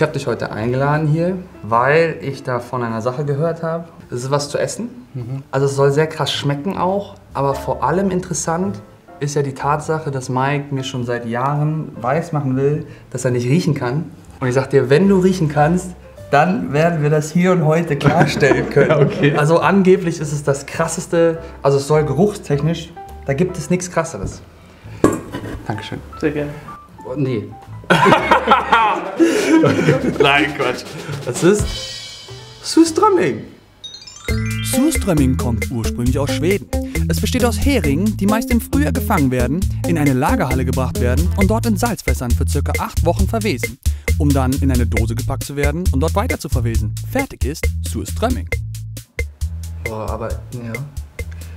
Ich habe dich heute eingeladen hier, weil ich da von einer Sache gehört habe. Es ist was zu essen. Also es soll sehr krass schmecken auch. Aber vor allem interessant ist ja die Tatsache, dass Mike mir schon seit Jahren weiß machen will, dass er nicht riechen kann. Und ich sag dir, wenn du riechen kannst, dann werden wir das hier und heute klarstellen können. okay. Also angeblich ist es das krasseste, also es soll geruchstechnisch, da gibt es nichts krasseres. Dankeschön. Sehr gerne. Oh, nee. Nein, Quatsch. Das ist Surströmming. Surströmming kommt ursprünglich aus Schweden. Es besteht aus Heringen, die meist im Frühjahr gefangen werden, in eine Lagerhalle gebracht werden und dort in Salzfässern für circa acht Wochen verwesen, um dann in eine Dose gepackt zu werden und dort weiter zu verwesen. Fertig ist Surströmming. Boah, aber ja.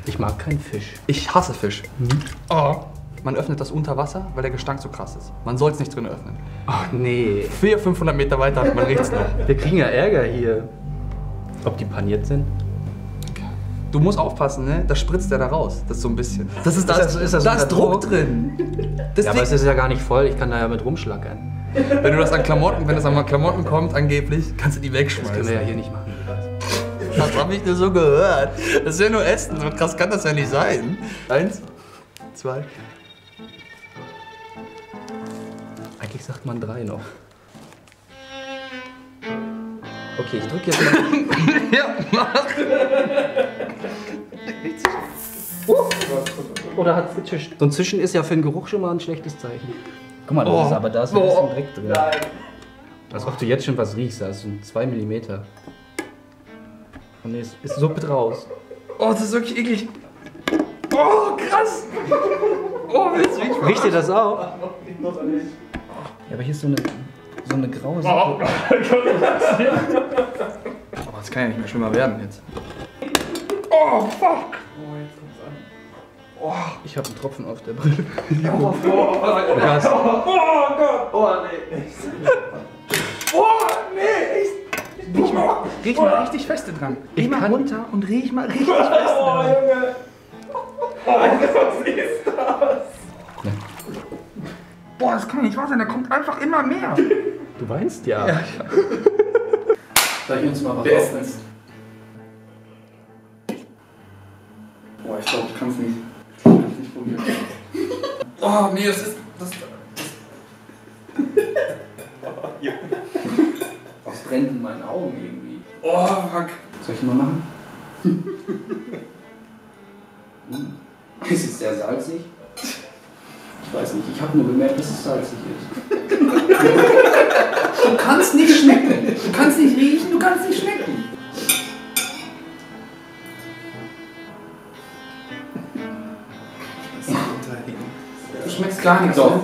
Ich mag keinen Fisch. Ich hasse Fisch. Oh. Man öffnet das unter Wasser, weil der Gestank so krass ist. Man soll es nicht drin öffnen. Ach nee. 400, 500 Meter weiter, man riecht's noch. Wir kriegen ja Ärger hier. Ob die paniert sind? Du musst aufpassen, ne? Da spritzt der da raus. Das ist so ein bisschen. Das ist, das- ist das da ist unter Druck Druck? drin. Ja, Deswegen, aber es ist ja gar nicht voll. Ich kann da ja mit rumschlackern. wenn du das an Klamotten, wenn das an Klamotten kommt, angeblich, kannst du die Das können wir wegschmeißen. ja hier nicht machen. Das hab ich nur so gehört. Das ist ja nur Essen. So krass kann das ja nicht sein. Eins, zwei. Eigentlich sagt man drei noch. Okay, ich drücke jetzt mal. Ja, mach. Oder hat es gezischt? So ein Zischen ist ja für den Geruch schon mal ein schlechtes Zeichen. Guck mal, das Oh. ist aber da ist ein Oh. bisschen Dreck drin. Als ob du jetzt schon was riechst. Da ist so ein 2 mm. Und es ist Suppe draus. Oh, das ist wirklich eklig. Oh, krass. Oh, willst du mich Riecht dir das auch? Ja, aber hier ist so eine, so eine graue Suppe. Aber das kann ja nicht mehr schlimmer werden jetzt. Oh, fuck. Ich habe einen Tropfen auf der Brille. Krass. Riech mal richtig feste dran. Riech mal runter und riech mal richtig feste dran. Boah, das kann nicht wahr sein, da kommt einfach immer mehr. Du weinst ja. Soll ich uns mal was Der ist? Boah, ich glaube, ich kann es nicht. Ich kann es nicht probieren. Oh, nee, das ist. Das, Was brennt in meinen Augen irgendwie? oh, fuck. Soll ich mal machen? Hm. Ist es sehr salzig? Ich weiß nicht, ich habe nur gemerkt, dass es salzig ist. Du kannst nicht schmecken. Du kannst nicht riechen, du kannst nicht schmecken. Du schmeckst gar nichts. Doch. ne?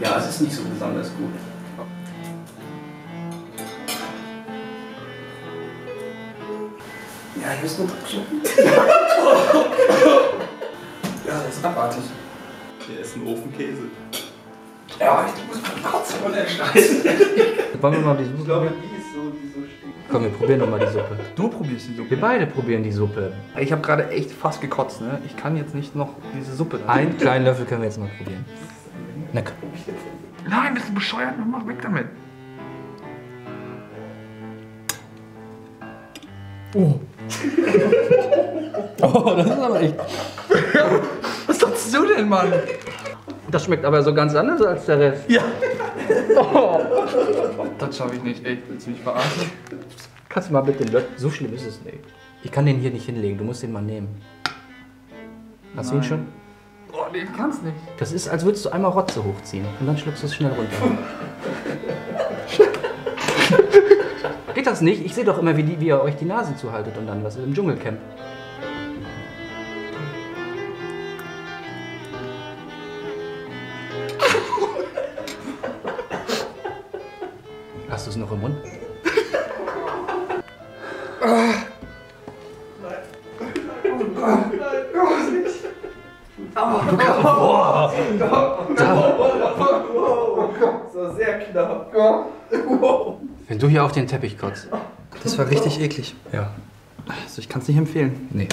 Ja, es ist nicht so besonders gut. Ja, hier ist nur schmecken. Ja, das ist abartig. Hier ist ein Ofenkäse. Ja, ich muss mal kotzen von der Scheiße. Wollen wir mal die Suppe Ich glaube, die ist so, die so steht. Komm, wir probieren noch mal die Suppe. Du probierst die Suppe. Wir beide probieren die Suppe. Ich habe gerade echt fast gekotzt, ne? Ich kann jetzt nicht noch diese Suppe. Einen kleinen Löffel können wir jetzt mal probieren. Na komm. Nein, bist du bescheuert? Mach weg damit. Oh, das ist aber echt. Dachtest du denn, Mann? Das schmeckt aber so ganz anders als der Rest. Ja. Das schaffe ich nicht, echt. Willst du mich verarschen? Kannst du mal bitte Löffel. So schlimm ist es nicht. Ich kann den hier nicht hinlegen, du musst den mal nehmen. Hast du ihn Nein. schon? Oh, nee, du kannst nicht. Das ist, als würdest du einmal Rotze hochziehen und dann schluckst du es schnell runter. Geht das nicht? Ich sehe doch immer, wie, die, wie ihr euch die Nase zuhaltet und dann was im Dschungelcamp. Hast du es noch im Mund? So sehr knapp. Wenn du hier auf den Teppich kotzt. Das war richtig eklig. Ja. Also ich kann es nicht empfehlen. Nee.